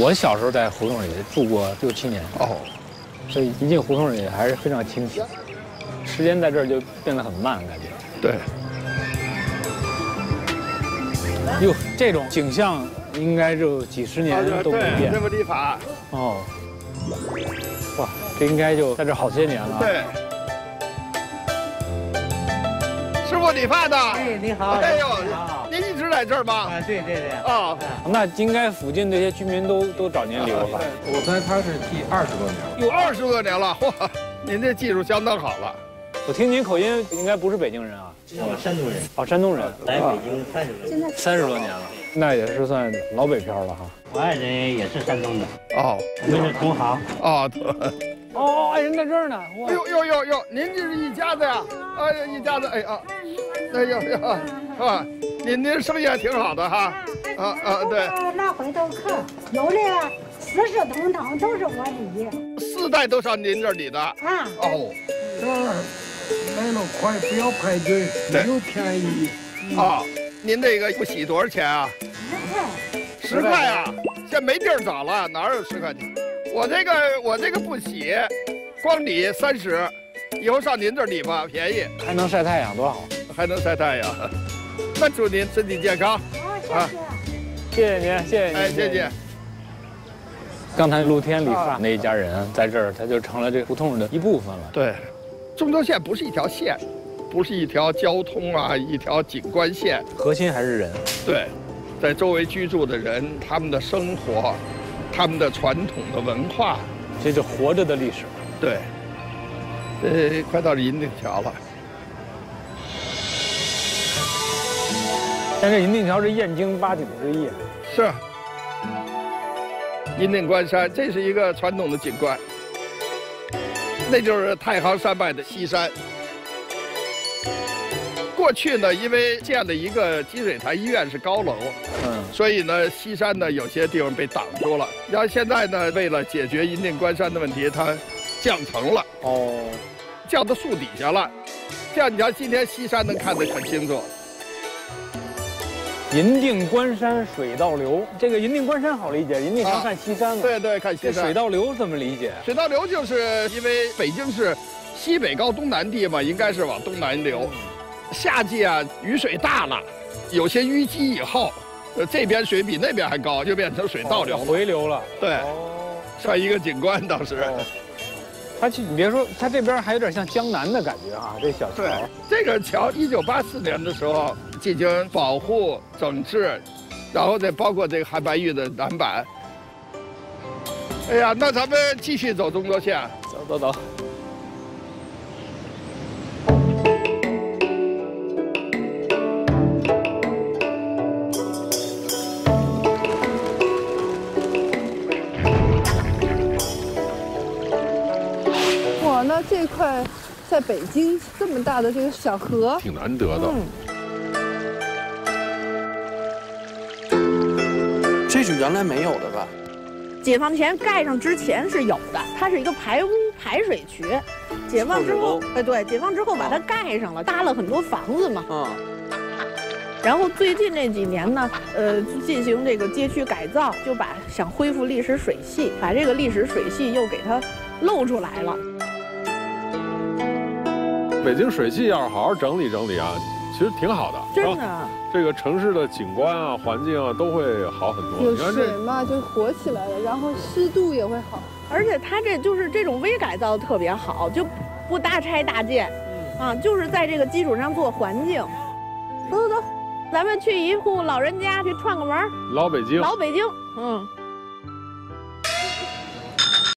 我小时候在胡同里住过六七年，哦，所以一进胡同里还是非常清晰。时间在这儿就变得很慢，感觉。对，哟，这种景象应该就几十年都没变这。么地法，哦，哇，这应该就在这好些年了。，对。师傅理发的，哎，你好，哎呦你好，在这儿吗？啊，对对对，啊，那应该附近这些居民都都找您理过发。我猜他是第二十多年了。有二十多年了，哇，您这技术相当好了。我听您口音应该不是北京人啊？我山东人，哦，山东人，来北京三十多年，三十多年了，那也是算老北漂了哈。我爱人也是山东的，哦，我们是同行。哦，对哦，爱人在这儿呢。哇哎呦呦呦呦，您这是一家子呀？哎呀，一家子，哎啊，哎呦呦，啊，您您生意还挺好的哈。啊啊，对，拉回头客，有的四世同堂都是我理四代都上您这儿理的。啊。哦，这儿来了快，不要排队，对没有便宜。啊，您这个不洗多少钱啊？十块十块啊！现在没地儿找了，哪有十块钱？我这个我这个不洗，光理三十，以后上您这儿理吧，便宜，还能晒太阳，多好！还能晒太阳。那祝您身体健康，啊，谢谢。谢谢您，谢谢您，哎，谢谢。。刚才露天理发那一家人在这儿，他就成了这胡同的一部分了。对，中轴线不是一条线，不是一条交通啊，一条景观线。核心还是人。对，在周围居住的人，他们的生活，他们的传统的文化，这就活着的历史。对。呃，快到银锭桥了。但这银锭桥是燕京八景之一，是。银锭关山，这是一个传统的景观。那就是太行山脉的西山。过去呢，因为建了一个积水潭医院是高楼，嗯，所以呢，西山呢有些地方被挡住了。然后现在呢，为了解决银锭关山的问题，它降层了，哦，降到树底下了。这样你瞧，今天西山能看得很清楚。银锭关山水倒流，这个银锭关山好理解，银锭桥啊看西山嘛。对对，看西山这。水倒流怎么理解？水倒流就是因为北京是西北高东南地嘛，应该是往东南流。夏季啊，雨水大了，有些淤积以后，呃，这边水比那边还高，就变成水倒流了。回流了。对，哦，算一个景观当时。哦它去你别说，它这边还有点像江南的感觉啊，这小桥对。，这个桥一九八四年的时候进行保护整治，然后再包括这个韩白玉的南板。哎呀，那咱们继续走中轴线。走走走。哇，那这块在北京这么大的这个小河，挺难得的。这是原来没有的吧？解放前盖上之前是有的，它是一个排污排水渠。解放之后，哎，对，解放之后把它盖上了，搭了很多房子嘛。嗯，然后最近这几年呢，呃，进行这个街区改造，就把想恢复历史水系，把这个历史水系又给它露出来了。北京水系要是好好整理整理啊，其实挺好的。真的，啊这个城市的景观啊、环境啊都会好很多。有你看，水嘛，就活起来了，然后湿度也会好。而且它这就是这种微改造特别好，就不大拆大建，啊，就是在这个基础上做环境。走走走，咱们去一户老人家去串个门儿老北京老北京，嗯。